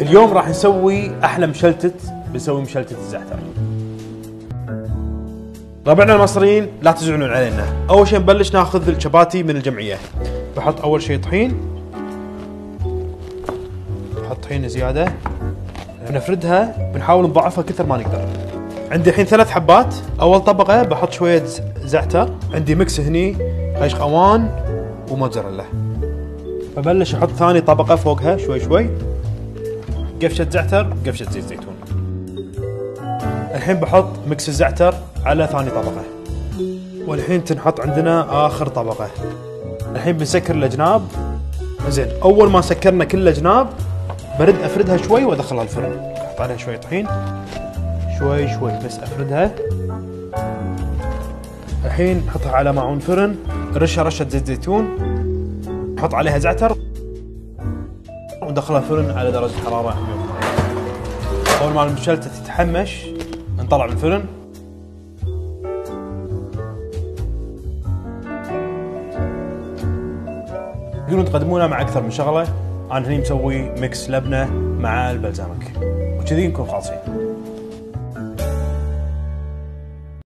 اليوم راح نسوي أحلى مشلتت بنسوي مشلتت الزعتر. ربعنا المصريين لا تزعلون علينا. أول شيء نبلش ناخذ الشباتي من الجمعية. بحط أول شيء طحين. نحط طحين زيادة. بنفردها بنحاول نضعفها كثر ما نقدر. عندي الحين ثلاث حبات. أول طبقة بحط شوية زعتر. عندي ميكس هني خيش قوان وموتزاريلا. ببلش أحط ثاني طبقة فوقها شوي شوي. قفشة زعتر قفشة زيت زيتون. الحين بحط ميكس الزعتر على ثاني طبقة. والحين تنحط عندنا آخر طبقة. الحين بنسكر الأجناب. زين أول ما سكرنا كل الأجناب برد أفردها شوي وأدخلها الفرن. أحط عليها شوي طحين. شوي شوي بس أفردها. الحين نحطها على ماعون فرن رشها رشة زيت زيتون. نحط عليها زعتر. وندخلها فرن على درجة حرارة. 180 أول ما المشلتت تتحمش نطلع من الفرن تقدرون تقدمونها مع أكثر من شغلة. أنا هني مسوي ميكس لبنة مع البلزمك وكذي نكون خالصين.